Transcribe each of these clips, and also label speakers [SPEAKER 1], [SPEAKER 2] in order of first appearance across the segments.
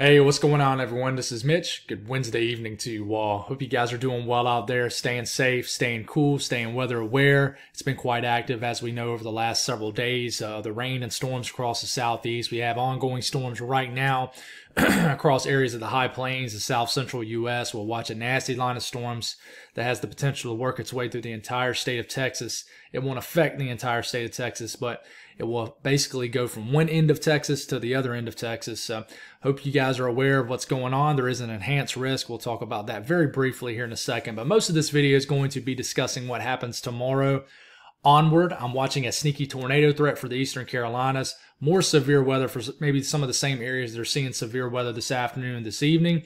[SPEAKER 1] Hey, what's going on, everyone? This is Mitch. Good Wednesday evening to you all. Hope you guys are doing well out there, staying safe, staying cool, staying weather aware. It's been quite active, as we know, over the last several days. Uh, the rain and storms across the southeast. We have ongoing storms right now across areas of the high plains, the south central U.S. We'll watch a nasty line of storms that has the potential to work its way through the entire state of Texas. It won't affect the entire state of Texas, but it will basically go from one end of Texas to the other end of Texas. So, hope you guys are aware of what's going on. There is an enhanced risk. We'll talk about that very briefly here in a second. But most of this video is going to be discussing what happens tomorrow onward. I'm watching a sneaky tornado threat for the Eastern Carolinas. More severe weather for maybe some of the same areas that are seeing severe weather this afternoon and this evening.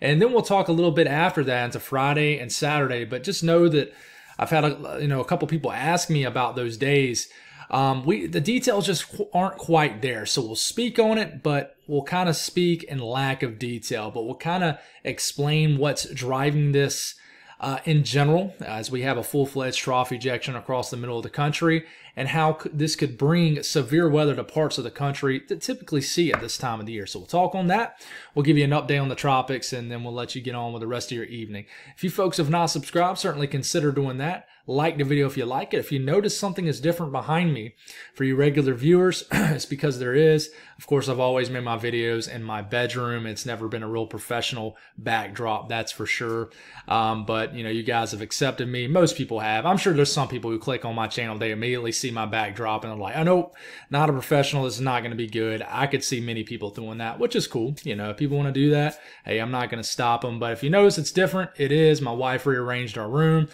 [SPEAKER 1] And then we'll talk a little bit after that into Friday and Saturday. But just know that I've had a, you know a couple people ask me about those days. Um, we the details just aren't quite there, so we'll speak on it, but we'll kind of speak in lack of detail. But we'll kind of explain what's driving this uh, in general, as we have a full-fledged trough ejection across the middle of the country, and how this could bring severe weather to parts of the country that typically see at this time of the year. So we'll talk on that. We'll give you an update on the tropics, and then we'll let you get on with the rest of your evening. If you folks have not subscribed, certainly consider doing that. Like the video if you like it. If you notice something is different behind me, for you regular viewers, it's because there is. Of course, I've always made my videos in my bedroom. It's never been a real professional backdrop, that's for sure. Um, but, you know, you guys have accepted me. Most people have. I'm sure there's some people who click on my channel, they immediately see my backdrop and they're like, oh, no, not a professional. This is not going to be good. I could see many people doing that, which is cool. You know, if people want to do that, hey, I'm not going to stop them. But if you notice it's different, it is. My wife rearranged our room.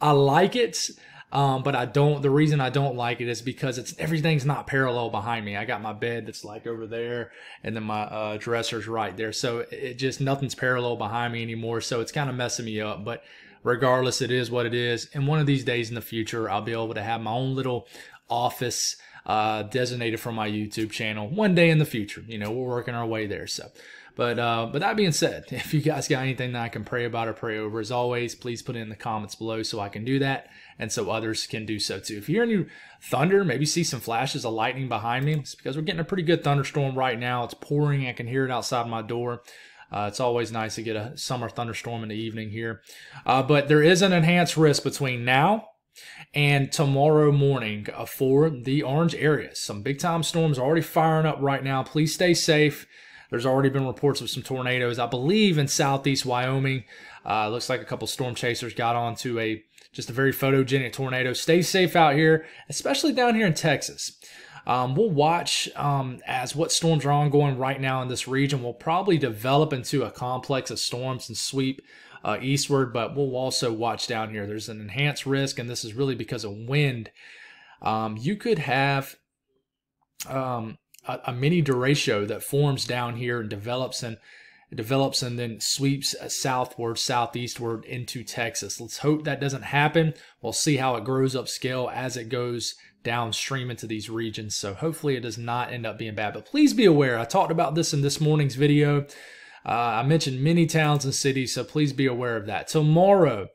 [SPEAKER 1] I like it. Um, but I don't. The reason I don't like it is because it's everything's not parallel behind me. I got my bed that's like over there, and then my uh, dresser's right there. So it just nothing's parallel behind me anymore. So it's kind of messing me up. But regardless, it is what it is. And one of these days in the future, I'll be able to have my own little office uh, designated for my YouTube channel. One day in the future, you know, we're working our way there. So. But uh, but that being said, if you guys got anything that I can pray about or pray over, as always, please put it in the comments below so I can do that and so others can do so too. If you hear any thunder, maybe see some flashes of lightning behind me, it's because we're getting a pretty good thunderstorm right now. It's pouring. I can hear it outside my door. Uh, it's always nice to get a summer thunderstorm in the evening here. Uh, but there is an enhanced risk between now and tomorrow morning uh, for the orange areas. Some big time storms are already firing up right now. Please stay safe. There's already been reports of some tornadoes, I believe, in southeast Wyoming. Uh, looks like a couple storm chasers got onto a just a very photogenic tornado. Stay safe out here, especially down here in Texas. Um, we'll watch um, as what storms are ongoing right now in this region will probably develop into a complex of storms and sweep uh, eastward, but we'll also watch down here. There's an enhanced risk, and this is really because of wind. Um, you could have um, a, a mini derecho that forms down here and develops and develops and then sweeps southward, southeastward into Texas. Let's hope that doesn't happen. We'll see how it grows upscale as it goes downstream into these regions. So hopefully it does not end up being bad. But please be aware, I talked about this in this morning's video. Uh, I mentioned many towns and cities, so please be aware of that. Tomorrow,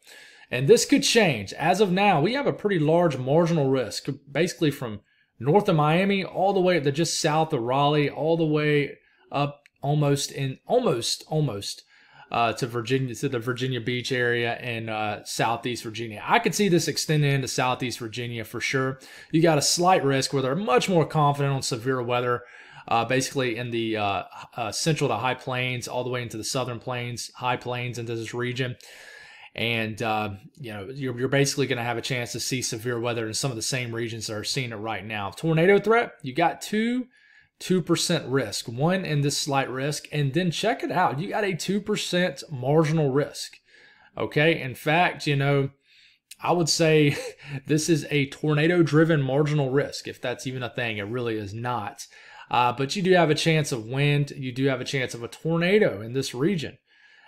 [SPEAKER 1] and this could change. As of now, we have a pretty large marginal risk, basically from north of Miami, all the way to just south of Raleigh, all the way up almost in almost almost uh, to Virginia to the Virginia Beach area and uh, Southeast Virginia. I could see this extending into Southeast Virginia for sure. You got a slight risk where they're much more confident on severe weather. Uh, basically, in the uh, uh, central to high plains, all the way into the southern plains, high plains into this region and uh, you know you're, you're basically going to have a chance to see severe weather in some of the same regions that are seeing it right now. Tornado threat, you got two. 2% risk, one in this slight risk, and then check it out. You got a 2% marginal risk. Okay. In fact, you know, I would say this is a tornado driven marginal risk, if that's even a thing. It really is not. Uh, but you do have a chance of wind. You do have a chance of a tornado in this region.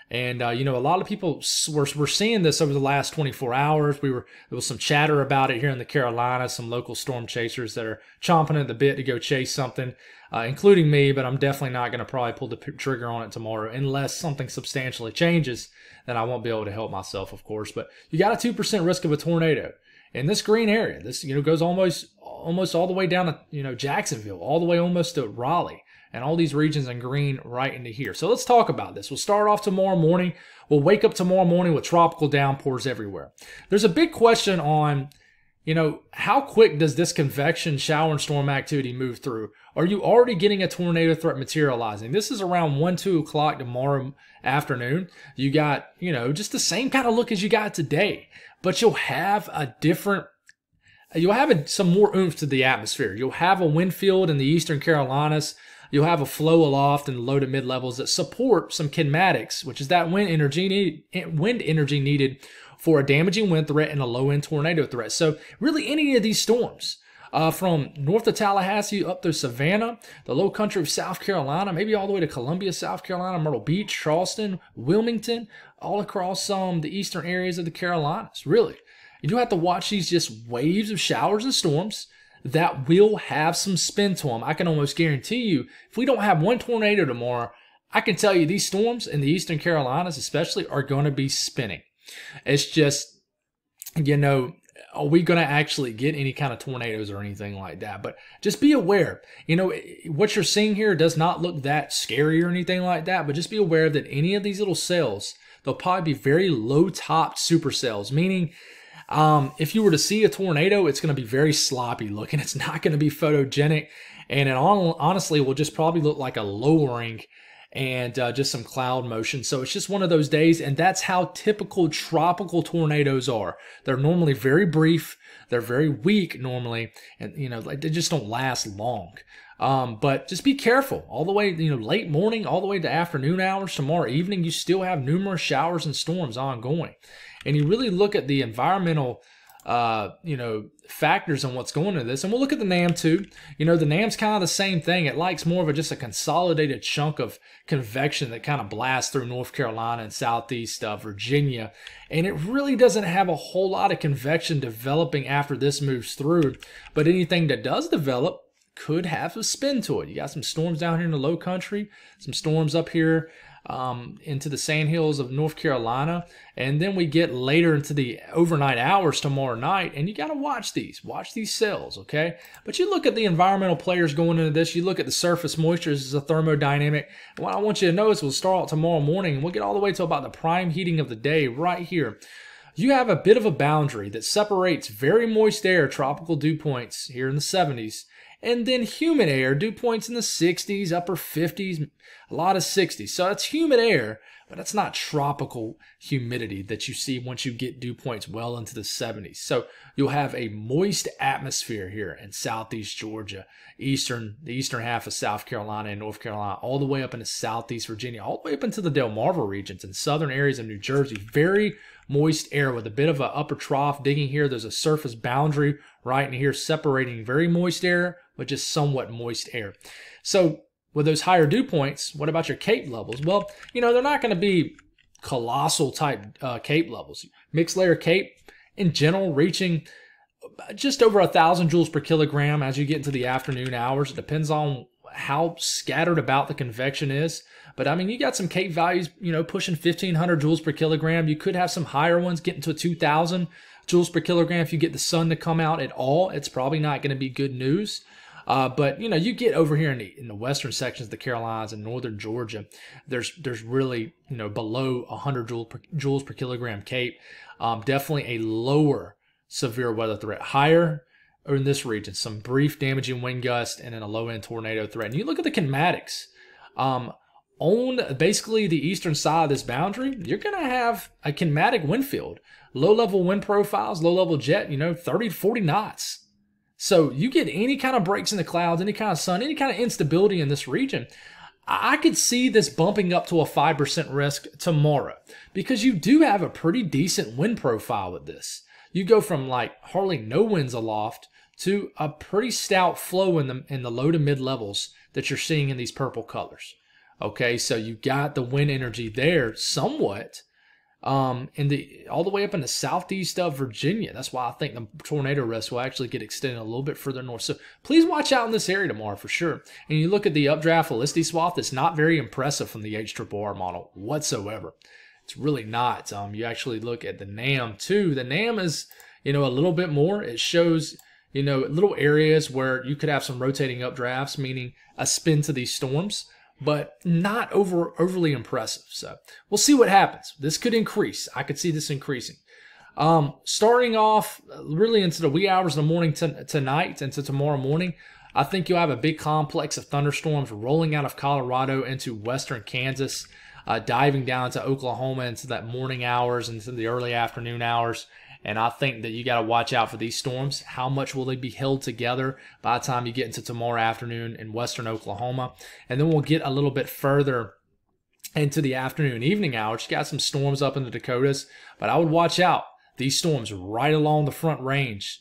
[SPEAKER 1] And uh, you know, a lot of people were, were seeing this over the last 24 hours. We were there was some chatter about it here in the Carolinas. Some local storm chasers that are chomping at the bit to go chase something, uh, including me. But I'm definitely not going to probably pull the p- trigger on it tomorrow unless something substantially changes. Then I won't be able to help myself, of course. But you got a two percent risk of a tornado in this green area. This you know goes almost almost all the way down to you know Jacksonville, all the way almost to Raleigh and all these regions in green right into here. So let's talk about this. We'll start off tomorrow morning. We'll wake up tomorrow morning with tropical downpours everywhere. There's a big question on you know, how quick does this convection shower and storm activity move through? Are you already getting a tornado threat materializing? This is around 1, 2 o'clock tomorrow afternoon. You got, you know, just the same kind of look as you got today, but you'll have a different, you'll have a, some more oomph to the atmosphere. You'll have a wind field in the eastern Carolinas. You'll have a flow aloft in the low to mid levels that support some kinematics, which is that wind energy, need, wind energy needed for a damaging wind threat and a low end tornado threat. So, really, any of these storms. Uh, from north of Tallahassee up through Savannah, the low country of South Carolina, maybe all the way to Columbia, South Carolina, Myrtle Beach, Charleston, Wilmington, all across um, the eastern areas of the Carolinas. Really, you do have to watch these just waves of showers and storms that will have some spin to them. I can almost guarantee you, if we don't have one tornado tomorrow, I can tell you these storms in the eastern Carolinas, especially, are going to be spinning. It's just, you know, are we going to actually get any kind of tornadoes or anything like that? But just be aware, you know, what you're seeing here does not look that scary or anything like that, but just be aware that any of these little cells, they'll probably be very low topped supercells, meaning um, if you were to see a tornado, it's going to be very sloppy looking. It's not going to be photogenic. And it honestly will just probably look like a lowering and uh, just some cloud motion. So it's just one of those days, and that's how typical tropical tornadoes are. They're normally very brief, they're very weak normally, and you know like they just don't last long. Um, but just be careful all the way, you know, late morning, all the way to afternoon hours tomorrow evening. You still have numerous showers and storms ongoing, and you really look at the environmental uh, you know, factors on what's going into this. And we'll look at the NAM too. You know, the NAM's kind of the same thing. It likes more of a just a consolidated chunk of convection that kind of blasts through North Carolina and southeast uh, Virginia. And it really doesn't have a whole lot of convection developing after this moves through. But anything that does develop could have a spin to it. You got some storms down here in the low country, some storms up here um, into the sandhills of North Carolina. And then we get later into the overnight hours tomorrow night, and you got to watch these. Watch these cells, okay? But you look at the environmental players going into this, you look at the surface moisture as a thermodynamic. And what I want you to know is we'll start out tomorrow morning, and we'll get all the way to about the prime heating of the day right here you have a bit of a boundary that separates very moist air, tropical dew points here in the 70s, and then humid air, dew points in the 60s, upper 50s, a lot of 60s. So it's humid air, but it's not tropical humidity that you see once you get dew points well into the 70s. So you'll have a moist atmosphere here in southeast Georgia, eastern, the eastern half of South Carolina and North Carolina, all the way up into southeast Virginia, all the way up into the Delmarva regions and southern areas of New Jersey. Very moist air with a bit of an upper trough digging here. There's a surface boundary right in here separating very moist air with just somewhat moist air. So with those higher dew points, what about your CAPE levels? Well, you know, they're not going to be colossal type uh, CAPE levels. Mixed layer CAPE in general reaching just over a thousand joules per kilogram as you get into the afternoon hours. It depends on how scattered about the convection is. But I mean, you got some CAPE values, you know, pushing 1500 joules per kilogram. You could have some higher ones getting to 2000 joules per kilogram if you get the sun to come out at all. It's probably not going to be good news. Uh, but you know, you get over here in the in the western sections of the Carolinas and northern Georgia, there's there's really you know below 100 joules per, joules per kilogram CAPE. Um, definitely a lower severe weather threat. Higher in this region, some brief damaging wind gust and then a low end tornado threat. And you look at the kinematics. Um, on basically the eastern side of this boundary, you're going to have a kinematic wind field, low level wind profiles, low level jet, you know, 30 to 40 knots. So you get any kind of breaks in the clouds, any kind of sun, any kind of instability in this region. I could see this bumping up to a 5% risk tomorrow because you do have a pretty decent wind profile with this. You go from like hardly no winds aloft to a pretty stout flow in the in the low to mid levels that you're seeing in these purple colors. Okay, so you got the wind energy there somewhat, um, in the all the way up in the southeast of Virginia. That's why I think the tornado risk will actually get extended a little bit further north. So please watch out in this area tomorrow for sure. And you look at the updraft velocity swath, it's not very impressive from the HRRR model whatsoever. It's really not. Um, you actually look at the NAM too. The NAM is, you know, a little bit more. It shows you know, little areas where you could have some rotating updrafts, meaning a spin to these storms, but not over overly impressive. So we'll see what happens. This could increase. I could see this increasing. Um, starting off really into the wee hours of the morning t- tonight and to tomorrow morning, I think you'll have a big complex of thunderstorms rolling out of Colorado into western Kansas, uh, diving down to Oklahoma into that morning hours and into the early afternoon hours. And I think that you got to watch out for these storms. How much will they be held together by the time you get into tomorrow afternoon in western Oklahoma? And then we'll get a little bit further into the afternoon, evening hours. You got some storms up in the Dakotas, but I would watch out. These storms right along the front range,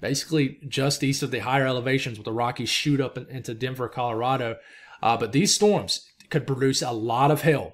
[SPEAKER 1] basically just east of the higher elevations where the Rockies shoot up into Denver, Colorado. Uh, but these storms could produce a lot of hail.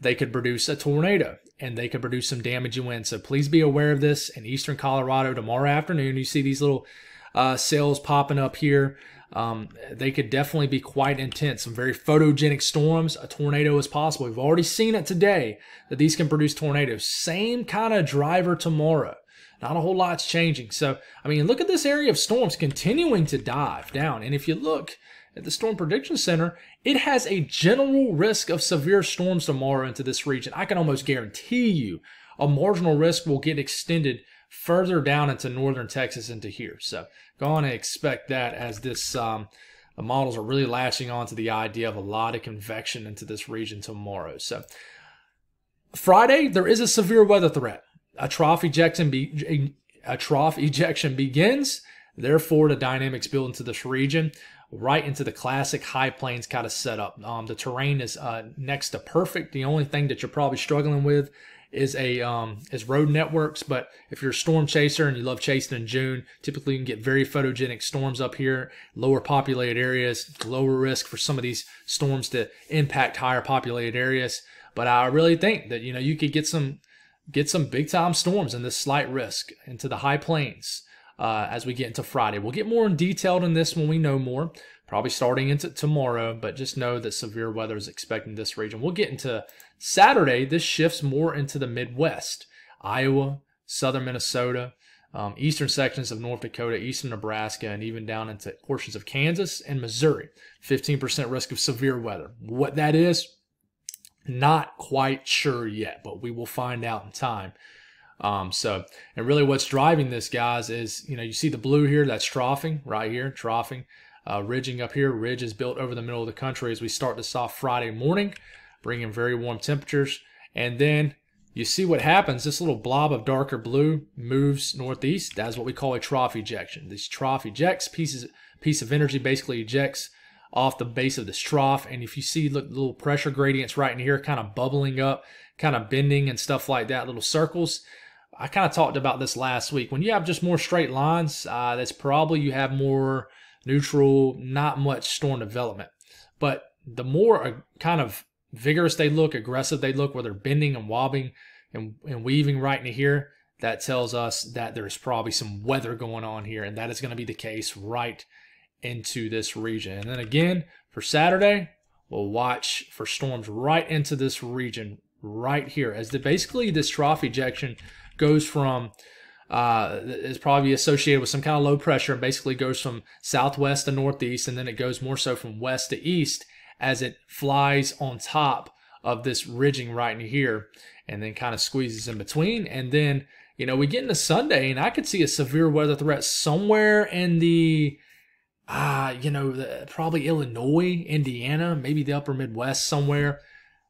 [SPEAKER 1] They could produce a tornado and they could produce some damage damaging winds. So please be aware of this in eastern Colorado tomorrow afternoon. You see these little uh, cells popping up here. Um, they could definitely be quite intense. Some very photogenic storms. A tornado is possible. We've already seen it today that these can produce tornadoes. Same kind of driver tomorrow. Not a whole lot's changing. So, I mean, look at this area of storms continuing to dive down. And if you look at the Storm Prediction Center, it has a general risk of severe storms tomorrow into this region. I can almost guarantee you a marginal risk will get extended further down into northern Texas into here. So go on and expect that as this um, the models are really latching on to the idea of a lot of convection into this region tomorrow. So Friday, there is a severe weather threat. A trough ejection be, a trough ejection begins. Therefore, the dynamics build into this region right into the classic high plains kind of setup. Um, the terrain is uh, next to perfect. The only thing that you're probably struggling with is a um, is road networks. But if you're a storm chaser and you love chasing in June, typically you can get very photogenic storms up here, lower populated areas, lower risk for some of these storms to impact higher populated areas. But I really think that you know you could get some get some big time storms in this slight risk into the high plains. Uh, as we get into Friday. We'll get more in detail in this when we know more, probably starting into tomorrow, but just know that severe weather is expected in this region. We'll get into Saturday, this shifts more into the Midwest, Iowa, southern Minnesota, um, eastern sections of North Dakota, eastern Nebraska, and even down into portions of Kansas and Missouri. 15% risk of severe weather. What that is, not quite sure yet, but we will find out in time. Um, so, and really what's driving this, guys, is, you know, you see the blue here, that's troughing right here, troughing. Uh, ridging up here, ridge is built over the middle of the country as we start this off Friday morning bringing very warm temperatures. And then you see what happens. This little blob of darker blue moves northeast. That's what we call a trough ejection. This trough ejects pieces piece of energy basically ejects off the base of this trough. And if you see look, little pressure gradients right in here, kind of bubbling up, kind of bending and stuff like that, little circles. I kind of talked about this last week. When you have just more straight lines, uh, that's probably you have more neutral, not much storm development. But the more uh, kind of vigorous they look, aggressive they look, where they're bending and wobbling and, and weaving right into here, that tells us that there's probably some weather going on here, and that is going to be the case right into this region. And then again, for Saturday, we'll watch for storms right into this region right here, as the, basically this trough ejection goes from uh, is probably associated with some kind of low pressure and basically goes from southwest to northeast, and then it goes more so from west to east as it flies on top of this ridging right in here and then kind of squeezes in between. And then, you know, we get into Sunday and I could see a severe weather threat somewhere in the, uh, you know, the, probably Illinois, Indiana, maybe the upper Midwest somewhere.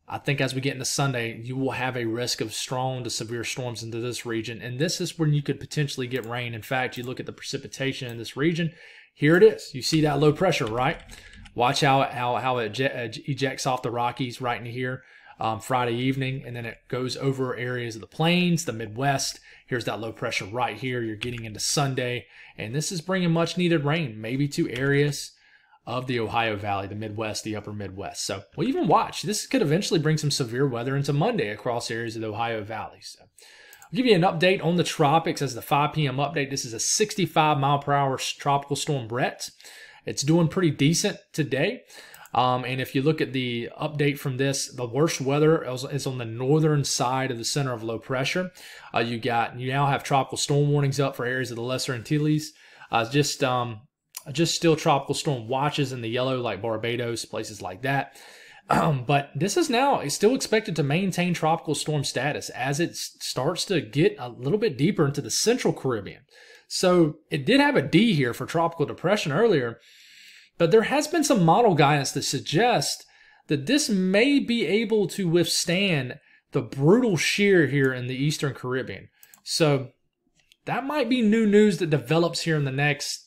[SPEAKER 1] I think as we get into Sunday, you will have a risk of strong to severe storms into this region. And this is when you could potentially get rain. In fact, you look at the precipitation in this region, here it is. You see that low pressure, right? Watch how how how it ejects off the Rockies right in here um, Friday evening, and then it goes over areas of the plains, the Midwest. Here's that low pressure right here. You're getting into Sunday, and this is bringing much needed rain, maybe to areas of the Ohio Valley, the Midwest, the upper Midwest. So we'll even watch. This could eventually bring some severe weather into Monday across areas of the Ohio Valley. So I'll give you an update on the tropics as the 5 p.m. update. This is a 65 mile per hour tropical storm Bret. It's doing pretty decent today. Um, and if you look at the update from this, the worst weather is on the northern side of the center of low pressure. Uh, you got you now have tropical storm warnings up for areas of the Lesser Antilles. Uh, just um, just still tropical storm watches in the yellow, like Barbados, places like that. Um, but this is now it's still expected to maintain tropical storm status as it starts to get a little bit deeper into the central Caribbean. So it did have a D here for tropical depression earlier, but there has been some model guidance that suggests that this may be able to withstand the brutal shear here in the Eastern Caribbean. So that might be new news that develops here in the next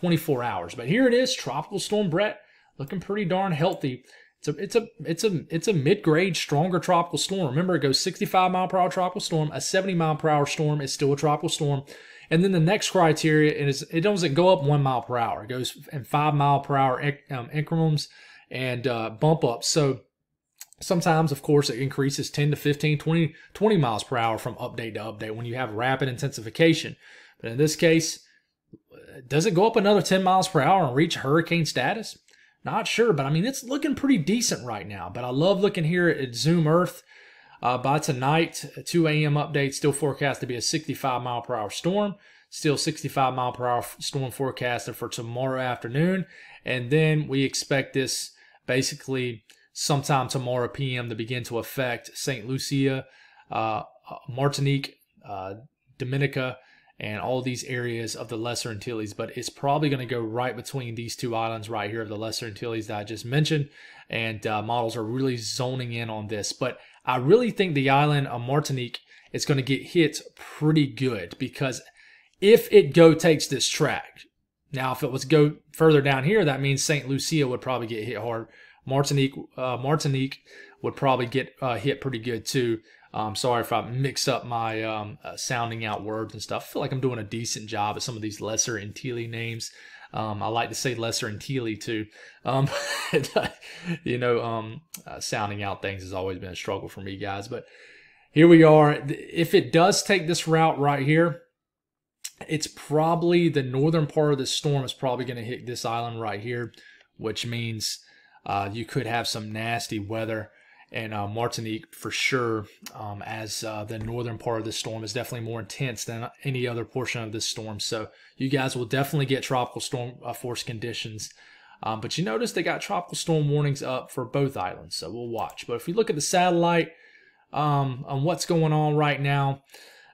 [SPEAKER 1] 24 hours. But here it is, Tropical Storm Bret, looking pretty darn healthy. It's a it's a it's a it's a mid-grade stronger tropical storm. Remember, it goes 65 mile per hour tropical storm. A 70 mile per hour storm is still a tropical storm. And then the next criteria is it doesn't go up one mile per hour. It goes in five mile per hour um, increments and uh, bump up. So sometimes, of course, it increases 10 to 15, 20, 20 miles per hour from update to update when you have rapid intensification. But in this case, does it go up another 10 miles per hour and reach hurricane status? Not sure, but I mean, it's looking pretty decent right now. But I love looking here at Zoom Earth. Uh, by tonight, 2 a.m. update still forecast to be a 65 mile per hour storm. Still 65 mile per hour storm forecasted for tomorrow afternoon. And then we expect this basically sometime tomorrow p.m. to begin to affect St. Lucia, uh, Martinique, uh, Dominica, and all these areas of the Lesser Antilles. But it's probably going to go right between these two islands right here of the Lesser Antilles that I just mentioned. And uh, models are really zoning in on this. But I really think the island of Martinique is going to get hit pretty good because if it go takes this track, now if it was go further down here, that means St. Lucia would probably get hit hard. Martinique, uh, Martinique would probably get uh, hit pretty good too. Um, sorry if I mix up my um, uh, sounding out words and stuff. I feel like I'm doing a decent job at some of these lesser Antille names. Um, I like to say lesser Antille too. Um, you know, um, uh, sounding out things has always been a struggle for me, guys. But here we are. If it does take this route right here, it's probably the northern part of the storm is probably going to hit this island right here, which means uh, you could have some nasty weather in uh, Martinique for sure, um, as uh, the northern part of the storm is definitely more intense than any other portion of this storm. So you guys will definitely get tropical storm uh, force conditions. Um, but you notice they got tropical storm warnings up for both islands, so we'll watch. But if we look at the satellite um, on what's going on right now,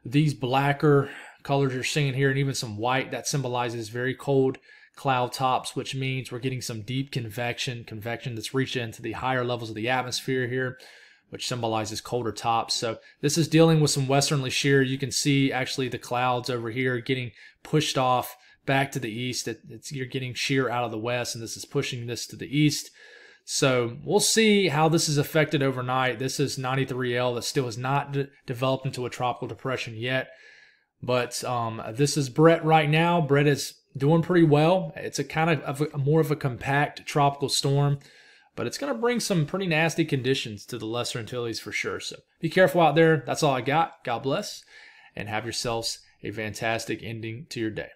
[SPEAKER 1] these blacker colors you're seeing here, and even some white that symbolizes very cold cloud tops, which means we're getting some deep convection, convection that's reaching into the higher levels of the atmosphere here, which symbolizes colder tops. So this is dealing with some westerly shear. You can see actually the clouds over here getting pushed off back to the east. It's, you're getting shear out of the west, and this is pushing this to the east. So we'll see how this is affected overnight. This is 93L that still has not de developed into a tropical depression yet. But um, this is Bret right now. Bret is doing pretty well. It's a kind of, of a, more of a compact tropical storm, but it's going to bring some pretty nasty conditions to the Lesser Antilles for sure. So be careful out there. That's all I got. God bless, and have yourselves a fantastic ending to your day.